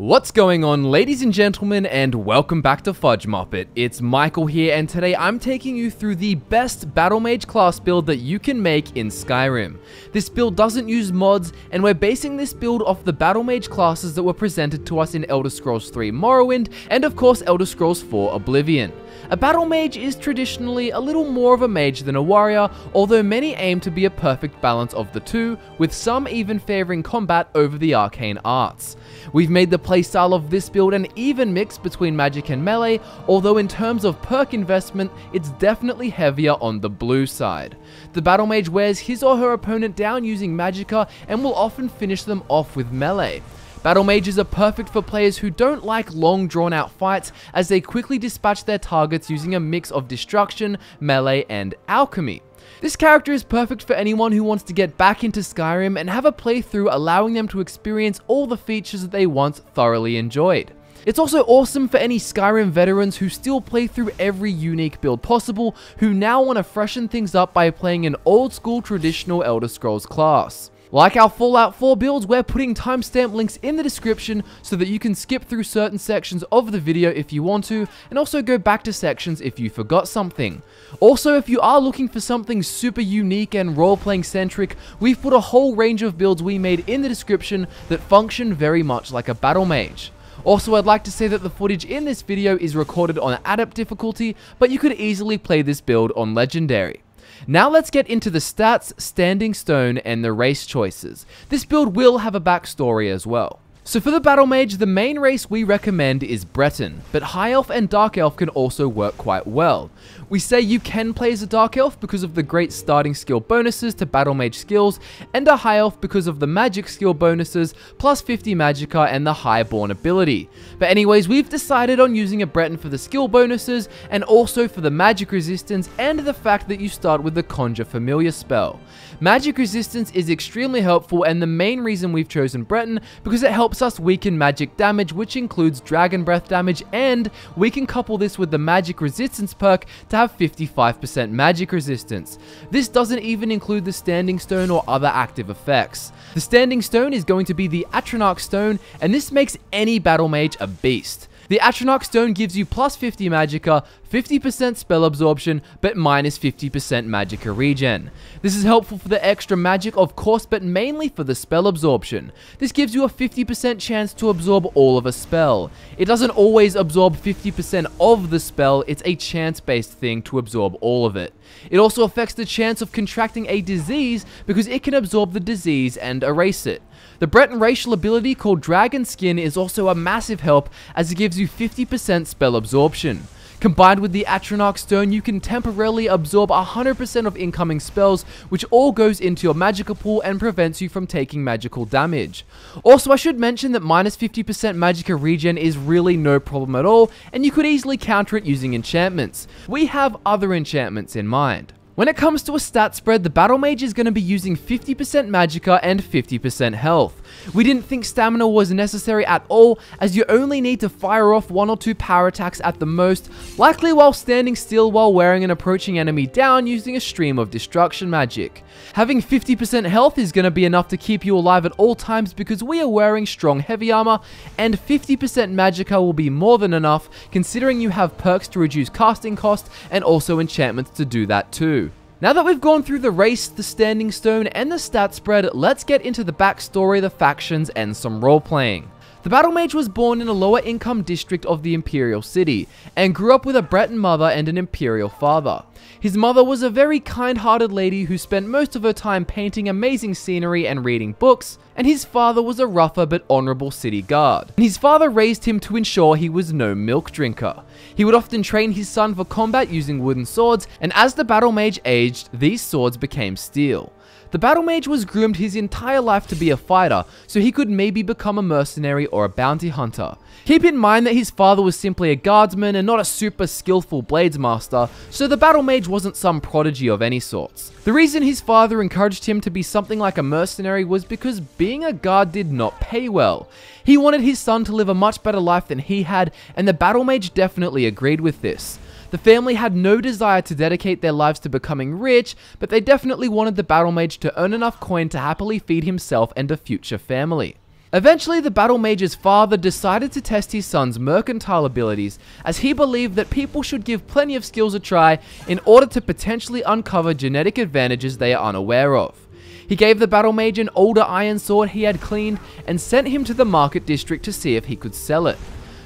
What's going on ladies and gentlemen and welcome back to Fudge Muppet. It's Michael here and today I'm taking you through the best Battle Mage class build that you can make in Skyrim. This build doesn't use mods and we're basing this build off the Battle Mage classes that were presented to us in Elder Scrolls 3 Morrowind and of course Elder Scrolls 4 Oblivion. A battle mage is traditionally a little more of a mage than a warrior, although many aim to be a perfect balance of the two, with some even favouring combat over the arcane arts. We've made the playstyle of this build an even mix between magic and melee, although in terms of perk investment, it's definitely heavier on the blue side. The battle mage wears his or her opponent down using magicka and will often finish them off with melee. Battle mages are perfect for players who don't like long drawn out fights as they quickly dispatch their targets using a mix of destruction, melee, and alchemy. This character is perfect for anyone who wants to get back into Skyrim and have a playthrough allowing them to experience all the features that they once thoroughly enjoyed. It's also awesome for any Skyrim veterans who still play through every unique build possible, who now want to freshen things up by playing an old school traditional Elder Scrolls class. Like our Fallout 4 builds, we're putting timestamp links in the description so that you can skip through certain sections of the video if you want to, and also go back to sections if you forgot something. Also, if you are looking for something super unique and role-playing centric, we've put a whole range of builds we made in the description that function very much like a battle mage. Also, I'd like to say that the footage in this video is recorded on adept difficulty, but you could easily play this build on legendary. Now let's get into the stats, standing stone, and the race choices. This build will have a backstory as well. So for the Battle Mage, the main race we recommend is Breton, but High Elf and Dark Elf can also work quite well. We say you can play as a Dark Elf because of the great starting skill bonuses to Battle Mage skills, and a High Elf because of the magic skill bonuses, plus 50 Magicka and the Highborn ability. But anyways, we've decided on using a Breton for the skill bonuses, and also for the magic resistance, and the fact that you start with the Conjure Familiar spell. Magic resistance is extremely helpful and the main reason we've chosen Breton because it helps us weaken magic damage which includes dragon breath damage and we can couple this with the magic resistance perk to have 55% magic resistance. This doesn't even include the standing stone or other active effects. The standing stone is going to be the Atronach stone and this makes any battle mage a beast. The Atronach Stone gives you plus 50 Magicka, 50% spell absorption, but minus 50% Magicka regen. This is helpful for the extra magic, of course, but mainly for the spell absorption. This gives you a 50% chance to absorb all of a spell. It doesn't always absorb 50% of the spell, it's a chance-based thing to absorb all of it. It also affects the chance of contracting a disease because it can absorb the disease and erase it. The Breton racial ability called Dragon Skin is also a massive help as it gives you 50% spell absorption. Combined with the Atronach Stone, you can temporarily absorb 100% of incoming spells, which all goes into your magical pool and prevents you from taking magical damage. Also, I should mention that minus 50% magicka regen is really no problem at all, and you could easily counter it using enchantments. We have other enchantments in mind. When it comes to a stat spread, the Battle Mage is going to be using 50% Magicka and 50% health. We didn't think stamina was necessary at all, as you only need to fire off one or two power attacks at the most, likely while standing still while wearing an approaching enemy down using a stream of destruction magic. Having 50% health is going to be enough to keep you alive at all times because we are wearing strong heavy armor, and 50% Magicka will be more than enough considering you have perks to reduce casting cost and also enchantments to do that too. Now that we've gone through the race, the standing stone, and the stat spread, let's get into the backstory, the factions, and some role-playing. The Battle Mage was born in a lower income district of the Imperial City, and grew up with a Breton mother and an Imperial father. His mother was a very kind-hearted lady who spent most of her time painting amazing scenery and reading books, and his father was a rougher but honorable city guard. And his father raised him to ensure he was no milk drinker. He would often train his son for combat using wooden swords, and as the battle mage aged, these swords became steel. The battle mage was groomed his entire life to be a fighter, so he could maybe become a mercenary or a bounty hunter. Keep in mind that his father was simply a guardsman and not a super skillful blades master, so the battle mage wasn't some prodigy of any sorts. The reason his father encouraged him to be something like a mercenary was because being a guard did not pay well. He wanted his son to live a much better life than he had, and the battle mage definitely agreed with this. The family had no desire to dedicate their lives to becoming rich, but they definitely wanted the battle mage to earn enough coin to happily feed himself and a future family. Eventually, the Battle Mage's father decided to test his son's mercantile abilities as he believed that people should give plenty of skills a try in order to potentially uncover genetic advantages they are unaware of. He gave the Battle Mage an older iron sword he had cleaned and sent him to the market district to see if he could sell it.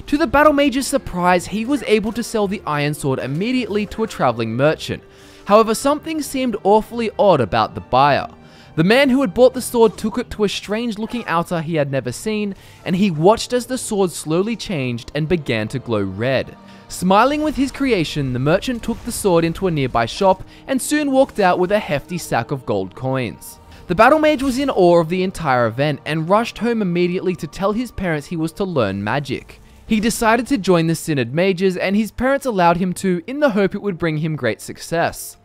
To the Battle Mage's surprise, he was able to sell the iron sword immediately to a traveling merchant. However, something seemed awfully odd about the buyer. The man who had bought the sword took it to a strange looking outer he had never seen, and he watched as the sword slowly changed and began to glow red. Smiling with his creation, the merchant took the sword into a nearby shop and soon walked out with a hefty sack of gold coins. The battle mage was in awe of the entire event and rushed home immediately to tell his parents he was to learn magic. He decided to join the Synod Mages and his parents allowed him to in the hope it would bring him great success.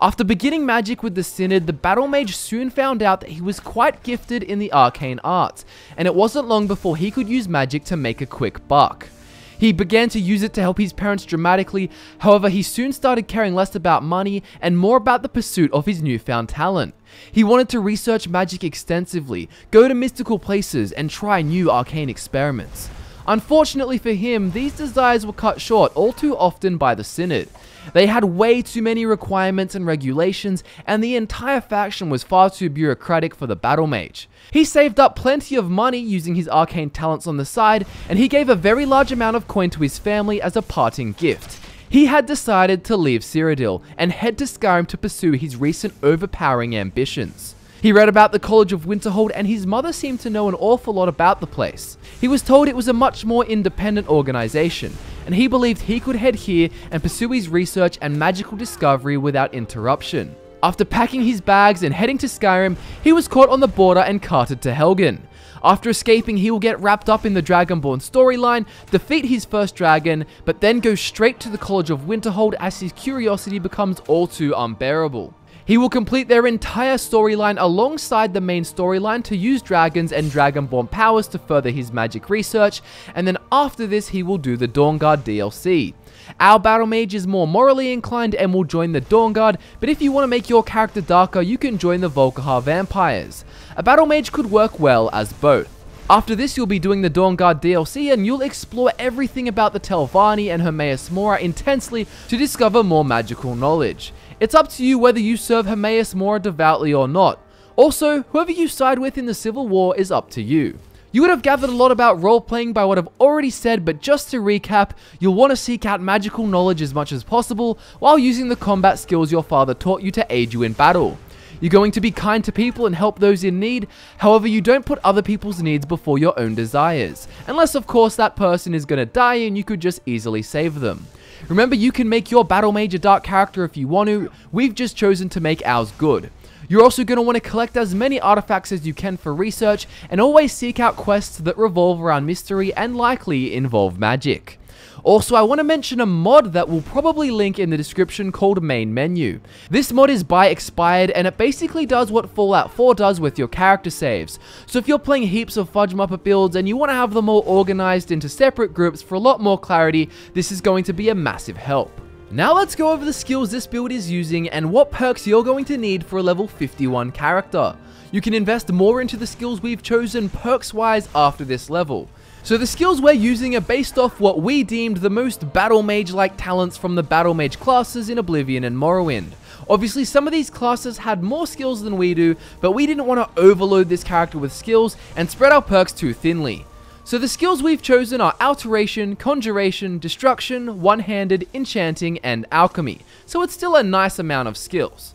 After beginning magic with the Synod, the Battle Mage soon found out that he was quite gifted in the arcane arts, and it wasn't long before he could use magic to make a quick buck. He began to use it to help his parents dramatically, however he soon started caring less about money and more about the pursuit of his newfound talent. He wanted to research magic extensively, go to mystical places, and try new arcane experiments. Unfortunately for him, these desires were cut short all too often by the Synod. They had way too many requirements and regulations, and the entire faction was far too bureaucratic for the Battle Mage. He saved up plenty of money using his arcane talents on the side, and he gave a very large amount of coin to his family as a parting gift. He had decided to leave Cyrodiil and head to Skyrim to pursue his recent overpowering ambitions. He read about the College of Winterhold and his mother seemed to know an awful lot about the place. He was told it was a much more independent organization, and he believed he could head here and pursue his research and magical discovery without interruption. After packing his bags and heading to Skyrim, he was caught on the border and carted to Helgen. After escaping, he will get wrapped up in the Dragonborn storyline, defeat his first dragon, but then go straight to the College of Winterhold as his curiosity becomes all too unbearable. He will complete their entire storyline alongside the main storyline to use dragons and dragonborn powers to further his magic research, and then after this he will do the Dawnguard DLC. Our Battle Mage is more morally inclined and will join the Dawnguard, but if you want to make your character darker, you can join the Volkihar Vampires. A Battle Mage could work well as both. After this, you'll be doing the Dawnguard DLC and you'll explore everything about the Telvanni and Hermaeus Mora intensely to discover more magical knowledge. It's up to you whether you serve Hermaeus Mora devoutly or not. Also, whoever you side with in the Civil War is up to you. You would have gathered a lot about role-playing by what I've already said, but just to recap, you'll want to seek out magical knowledge as much as possible while using the combat skills your father taught you to aid you in battle. You're going to be kind to people and help those in need, however you don't put other people's needs before your own desires. Unless of course that person is going to die and you could just easily save them. Remember, you can make your Battle Mage a dark character if you want to, we've just chosen to make ours good. You're also going to want to collect as many artifacts as you can for research, and always seek out quests that revolve around mystery and likely involve magic. Also, I want to mention a mod that will probably link in the description called Main Menu. This mod is by Expired and it basically does what Fallout 4 does with your character saves. So if you're playing heaps of Fudge Muppet builds and you want to have them all organized into separate groups for a lot more clarity, this is going to be a massive help. Now let's go over the skills this build is using and what perks you're going to need for a level 51 character. You can invest more into the skills we've chosen perks wise after this level. So the skills we're using are based off what we deemed the most Battle Mage-like talents from the Battle Mage classes in Oblivion and Morrowind. Obviously, some of these classes had more skills than we do, but we didn't want to overload this character with skills and spread our perks too thinly. So the skills we've chosen are Alteration, Conjuration, Destruction, One-Handed, Enchanting, and Alchemy, so it's still a nice amount of skills.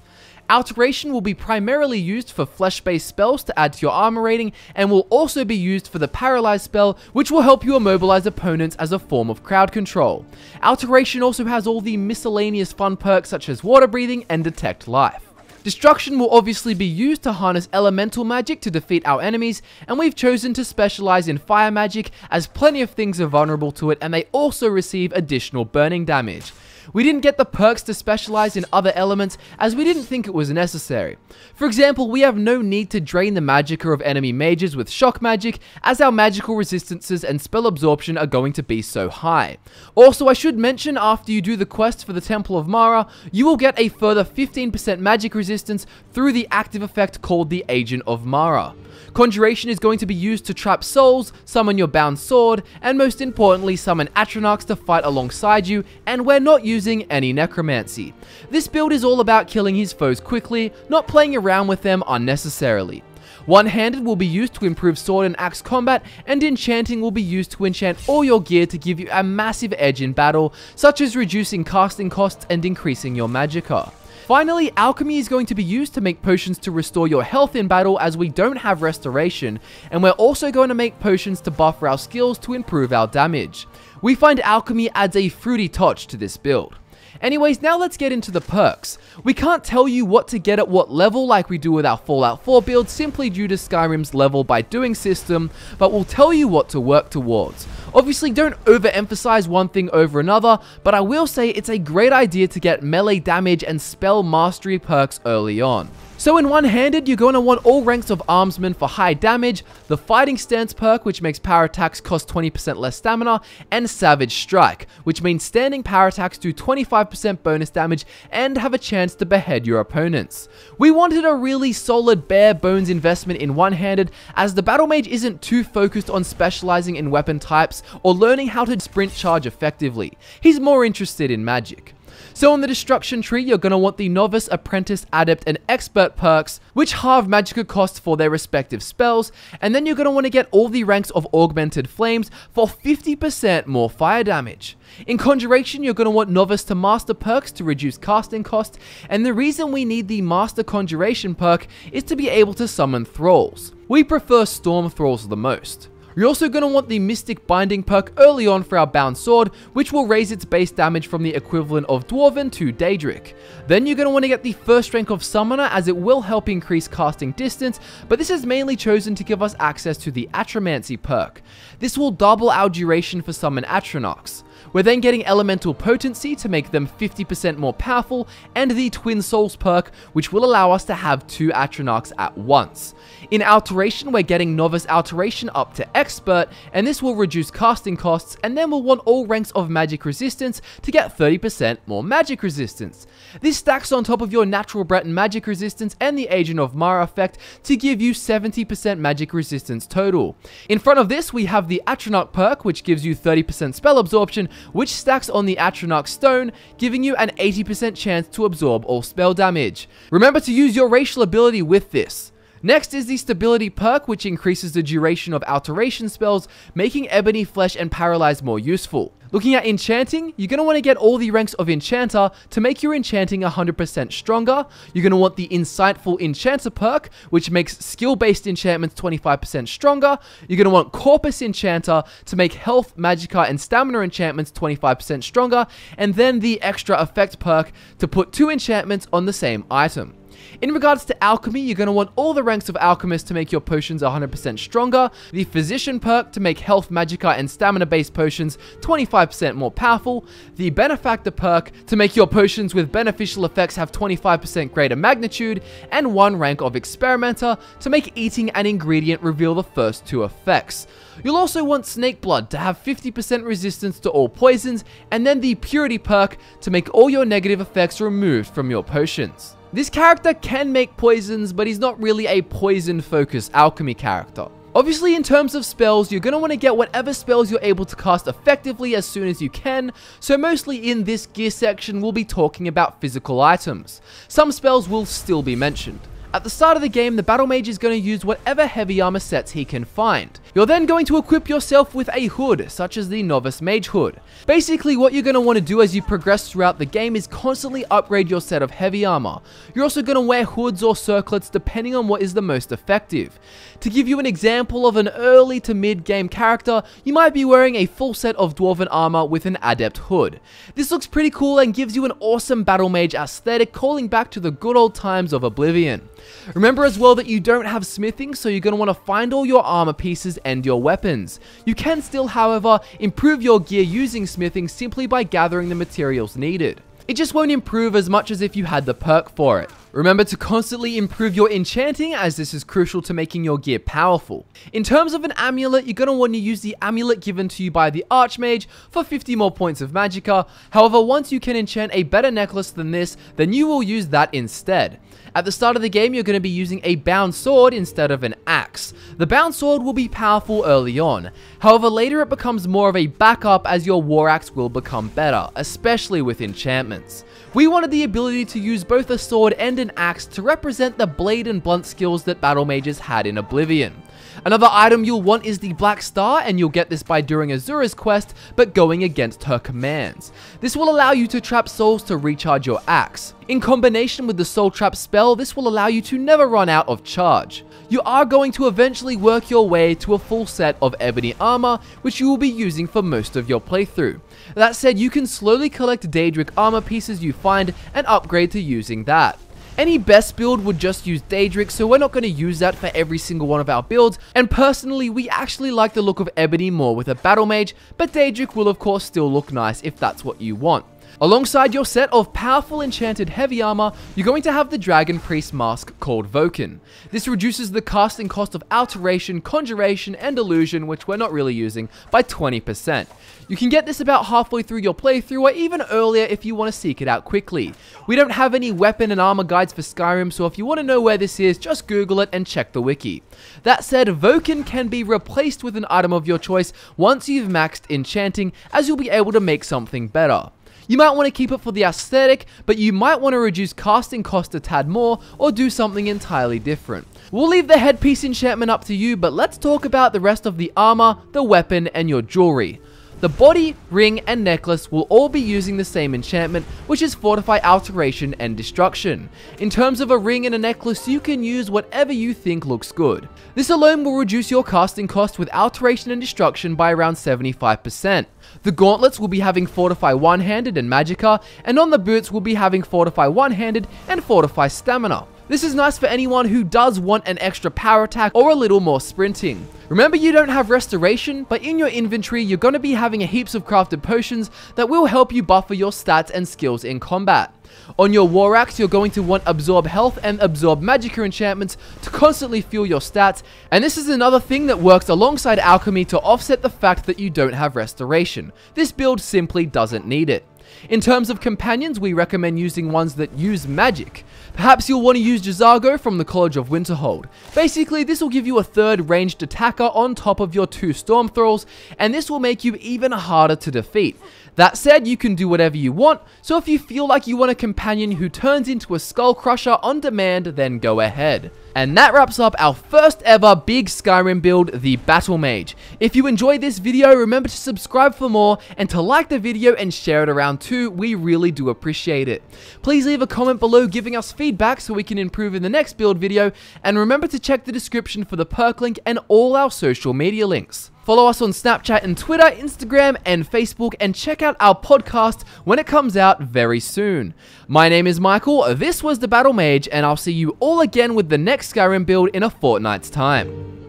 Alteration will be primarily used for flesh-based spells to add to your armor rating, and will also be used for the Paralyze spell, which will help you immobilize opponents as a form of crowd control. Alteration also has all the miscellaneous fun perks such as Water Breathing and Detect Life. Destruction will obviously be used to harness elemental magic to defeat our enemies, and we've chosen to specialize in fire magic as plenty of things are vulnerable to it and they also receive additional burning damage. We didn't get the perks to specialize in other elements as we didn't think it was necessary. For example, we have no need to drain the magicka of enemy mages with shock magic as our magical resistances and spell absorption are going to be so high. Also, I should mention after you do the quest for the Temple of Mara, you will get a further 15% magic resistance through the active effect called the Agent of Mara. Conjuration is going to be used to trap souls, summon your bound sword, and most importantly summon Atronachs to fight alongside you, and we're not using any necromancy. This build is all about killing his foes quickly, not playing around with them unnecessarily. One-handed will be used to improve sword and axe combat, and enchanting will be used to enchant all your gear to give you a massive edge in battle, such as reducing casting costs and increasing your magicka. Finally, alchemy is going to be used to make potions to restore your health in battle as we don't have restoration, and we're also going to make potions to buffer our skills to improve our damage. We find alchemy adds a fruity touch to this build. Anyways, now let's get into the perks. We can't tell you what to get at what level like we do with our Fallout 4 build simply due to Skyrim's level by doing system, but we'll tell you what to work towards. Obviously, don't overemphasize one thing over another, but I will say it's a great idea to get melee damage and spell mastery perks early on. So in one-handed, you're going to want all ranks of Armsman for high damage, the Fighting Stance perk, which makes power attacks cost 20% less stamina, and Savage Strike, which means standing power attacks do 25% bonus damage and have a chance to behead your opponents. We wanted a really solid bare bones investment in one-handed, as the Battle Mage isn't too focused on specializing in weapon types or learning how to sprint charge effectively. He's more interested in magic. So on the Destruction tree, you're going to want the Novice, Apprentice, Adept, and Expert perks, which halve magicka cost for their respective spells, and then you're going to want to get all the ranks of Augmented Flames for 50% more fire damage. In Conjuration, you're going to want Novice to Master perks to reduce casting cost, and the reason we need the Master Conjuration perk is to be able to summon Thralls. We prefer Storm Thralls the most. You're also going to want the Mystic Binding perk early on for our Bound Sword, which will raise its base damage from the equivalent of Dwarven to Daedric. Then you're going to want to get the first rank of Summoner as it will help increase casting distance, but this is mainly chosen to give us access to the Atromancy perk. This will double our duration for summon Atronachs. We're then getting Elemental Potency to make them 50% more powerful, and the Twin Souls perk, which will allow us to have two Atronachs at once. In Alteration, we're getting Novice Alteration up to Expert, and this will reduce casting costs, and then we'll want all ranks of Magic Resistance to get 30% more Magic Resistance. This stacks on top of your Natural Breton Magic Resistance and the Agent of Mara effect to give you 70% Magic Resistance total. In front of this, we have the Atronach perk, which gives you 30% spell absorption, which stacks on the Atronach stone, giving you an 80% chance to absorb all spell damage. Remember to use your racial ability with this. Next is the Stability perk, which increases the duration of alteration spells, making Ebony Flesh and Paralyze more useful. Looking at Enchanting, you're going to want to get all the ranks of Enchanter to make your Enchanting 100% stronger. You're going to want the Insightful Enchanter perk, which makes skill-based enchantments 25% stronger. You're going to want Corpus Enchanter to make health, magicka, and stamina enchantments 25% stronger. And then the Extra Effect perk to put two enchantments on the same item. In regards to alchemy, you're going to want all the ranks of alchemist to make your potions 100% stronger, the physician perk to make health, magicka, and stamina based potions 25% more powerful, the benefactor perk to make your potions with beneficial effects have 25% greater magnitude, and one rank of experimenter to make eating an ingredient reveal the first two effects. You'll also want Snake Blood to have 50% resistance to all poisons, and then the Purity perk to make all your negative effects removed from your potions. This character can make poisons, but he's not really a poison-focused alchemy character. Obviously, in terms of spells, you're going to want to get whatever spells you're able to cast effectively as soon as you can, so mostly in this gear section, we'll be talking about physical items. Some spells will still be mentioned. At the start of the game, the Battle Mage is going to use whatever heavy armor sets he can find. You're then going to equip yourself with a hood, such as the Novice Mage Hood. Basically, what you're going to want to do as you progress throughout the game is constantly upgrade your set of heavy armor. You're also going to wear hoods or circlets depending on what is the most effective. To give you an example of an early to mid game character, you might be wearing a full set of Dwarven armor with an Adept hood. This looks pretty cool and gives you an awesome Battle Mage aesthetic calling back to the good old times of Oblivion. Remember as well that you don't have smithing, so you're going to want to find all your armor pieces and your weapons. You can still, however, improve your gear using smithing simply by gathering the materials needed. It just won't improve as much as if you had the perk for it. Remember to constantly improve your enchanting as this is crucial to making your gear powerful. In terms of an amulet, you're going to want to use the amulet given to you by the Archmage for 50 more points of magicka. However, once you can enchant a better necklace than this, then you will use that instead. At the start of the game, you're going to be using a bound sword instead of an axe. The bound sword will be powerful early on. However, later it becomes more of a backup as your war axe will become better, especially with enchantments. We wanted the ability to use both a sword and an axe to represent the blade and blunt skills that battle mages had in Oblivion. Another item you'll want is the Black Star, and you'll get this by doing Azura's quest, but going against her commands. This will allow you to trap souls to recharge your axe. In combination with the Soul Trap spell, this will allow you to never run out of charge. You are going to eventually work your way to a full set of ebony armor, which you will be using for most of your playthrough. That said, you can slowly collect Daedric armor pieces you find and upgrade to using that. Any best build would just use Daedric, so we're not going to use that for every single one of our builds, and personally, we actually like the look of Ebony more with a Battle Mage, but Daedric will of course still look nice if that's what you want. Alongside your set of powerful enchanted heavy armor, you're going to have the Dragon Priest mask called Vokun. This reduces the casting cost of Alteration, Conjuration, and Illusion, which we're not really using, by 20%. You can get this about halfway through your playthrough or even earlier if you want to seek it out quickly. We don't have any weapon and armor guides for Skyrim, so if you want to know where this is, just Google it and check the wiki. That said, Vokun can be replaced with an item of your choice once you've maxed Enchanting, as you'll be able to make something better. You might want to keep it for the aesthetic, but you might want to reduce casting cost a tad more or do something entirely different. We'll leave the headpiece enchantment up to you, but let's talk about the rest of the armor, the weapon, and your jewelry. The body, ring, and necklace will all be using the same enchantment, which is Fortify Alteration and Destruction. In terms of a ring and a necklace, you can use whatever you think looks good. This alone will reduce your casting cost with Alteration and Destruction by around 75%. The gauntlets will be having Fortify One-Handed and Magicka, and on the boots will be having Fortify One-Handed and Fortify Stamina. This is nice for anyone who does want an extra power attack or a little more sprinting. Remember you don't have restoration, but in your inventory you're going to be having heaps of crafted potions that will help you buffer your stats and skills in combat. On your War Axe, you're going to want Absorb Health and Absorb Magicka enchantments to constantly fuel your stats, and this is another thing that works alongside Alchemy to offset the fact that you don't have Restoration. This build simply doesn't need it. In terms of companions, we recommend using ones that use magic. Perhaps you'll want to use J'zargo from the College of Winterhold. Basically, this will give you a third ranged attacker on top of your two Storm Thralls, and this will make you even harder to defeat. That said, you can do whatever you want, so if you feel like you want a companion who turns into a Skull Crusher on demand, then go ahead. And that wraps up our first ever big Skyrim build, the Battle Mage. If you enjoyed this video, remember to subscribe for more and to like the video and share it around too, we really do appreciate it. Please leave a comment below giving us feedback so we can improve in the next build video, and remember to check the description for the perk link and all our social media links. Follow us on Snapchat and Twitter, Instagram, and Facebook, and check out our podcast when it comes out very soon. My name is Michael, this was the Battle Mage, and I'll see you all again with the next Skyrim build in a fortnight's time.